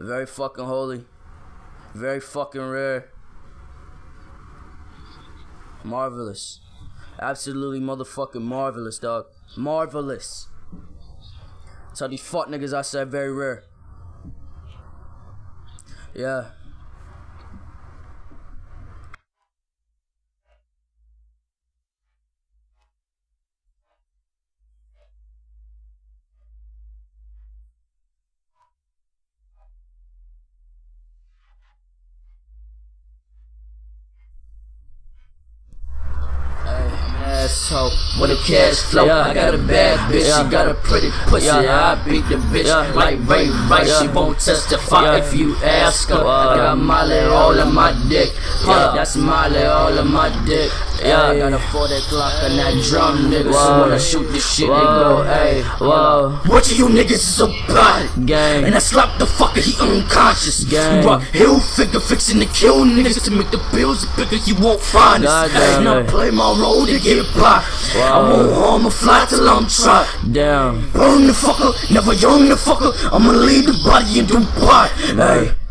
Very fucking holy. Very fucking rare. Marvelous. Absolutely motherfucking marvelous, dog. Marvelous. Tell these fuck niggas I said very rare. Yeah. Asshole with a cash flow. Yeah, I got a bad bitch, yeah. she got a pretty pussy. Yeah. I beat the bitch like Ray Rice. She won't testify if you ask her. I got Molly all in my dick. Yeah, that's Molly all in my dick. Yeah, I got a 40 Glock on that drum, nigga. So when I shoot this shit, they go, hey, whoa. What you niggas is about? Gang. And I slap the fucker, he unconscious. Gang. Rock hill figure fixing to kill niggas to make the bills bigger, you won't find us. And I play my role to get by. Wow. I won't harm a fly till I'm tried. Damn. Burn the fucker, never young the fucker. I'ma leave the body in Dubai. Hey.